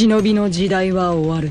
忍びの時代は終わる。